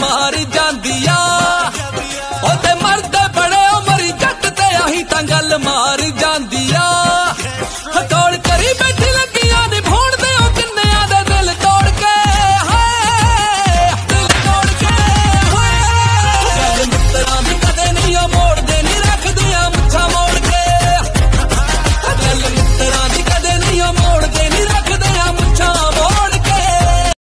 ਮਾਰ ਜਾਂਦੀ ਆ ਉਹਦੇ ਮਰਦੇ ਬੜੇ ਉਮਰ ਜੱਟ ਤੇ ਆਹੀ ਤਾਂ ਗੱਲ ਮਾਰ